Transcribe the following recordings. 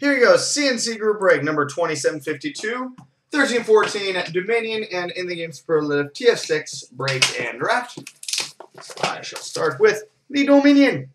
Here you go, CNC Group Break, number 2752, 1314, Dominion, and in the game superlative TF6, Break, and Draft. I shall start with the Dominion.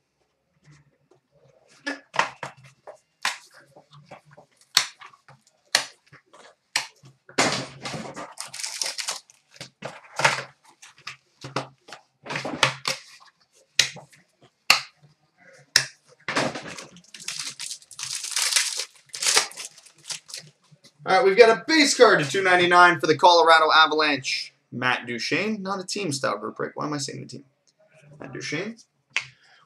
All right, we've got a base card to 299 for the Colorado Avalanche. Matt Duchene, not a team style group break. Why am I saying the team? Matt Duchene.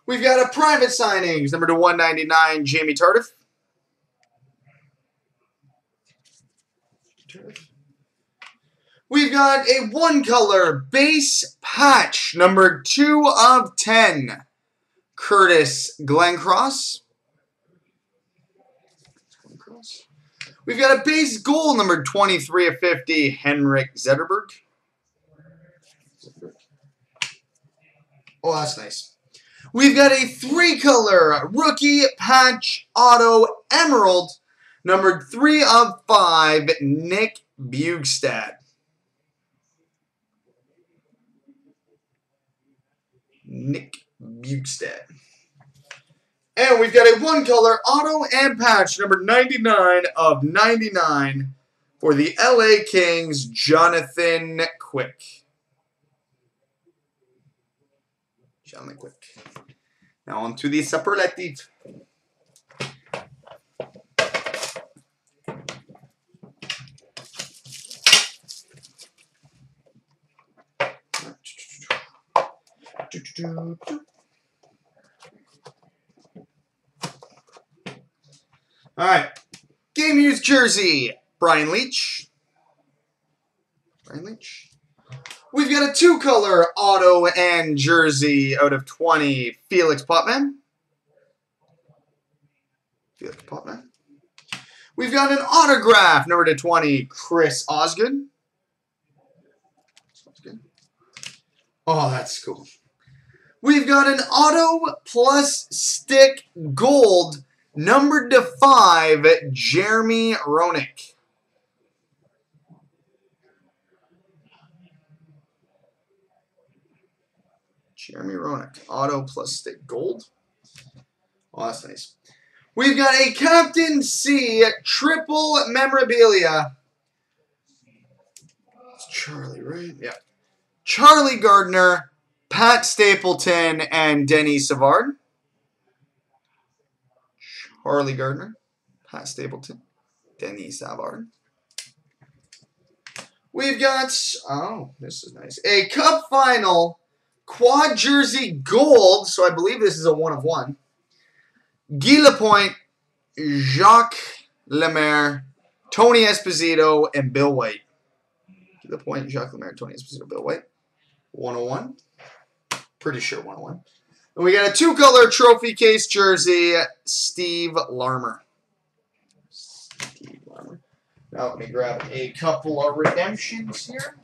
We've got a private signings, number to 199, Jamie Tardif. We've got a one color base patch, number 2 of 10, Curtis Glencross. We've got a base goal number 23 of 50, Henrik Zetterberg. Oh, that's nice. We've got a three-color rookie patch auto emerald, number 3 of 5, Nick Bjugstad. Nick Bjugstad. And we've got a one color auto and patch number 99 of 99 for the LA Kings, Jonathan Quick. Jonathan Quick. Now on to the superlative. All right. Game used jersey, Brian Leetch. Brian Leetch. We've got a two-color auto and jersey out of 20, Felix Potvin. Felix Potvin. We've got an autograph, number to 20, Chris Osgood. Oh, that's cool. We've got an auto plus stick gold Number to five, Jeremy Roenick. Jeremy Roenick. Auto plus stick gold. Oh, that's nice. We've got a Captain C triple memorabilia. It's Charlie, right? Yeah. Charlie Gardiner, Pat Stapleton, and Denis Savard. Harley Gardiner, Pat Stapleton, Denis Savard. We've got, oh, this is nice, a Cup Final quad jersey gold, so I believe this is a one of one. Guy Lapointe, Jacques Lemaire, Tony Esposito, and Bill White. Guy Lapointe, Jacques Lemaire, Tony Esposito, Bill White. 101. Pretty sure 101. And we got a two-color trophy case jersey, Steve Larmer. Steve Larmer. Now let me grab a couple of redemptions here.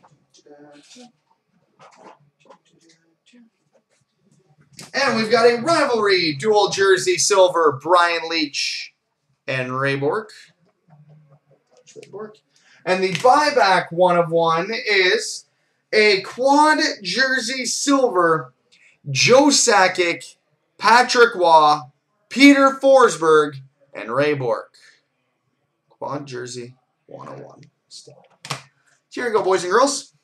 And we've got a rivalry dual jersey silver, Brian Leetch and Ray Bourque. Ray Bourque. And the buyback one of one is a quad jersey silver, Joe Sakic, Patrick Roy, Peter Forsberg, and Ray Bourque. Quad Jersey 101. Here you go, boys and girls.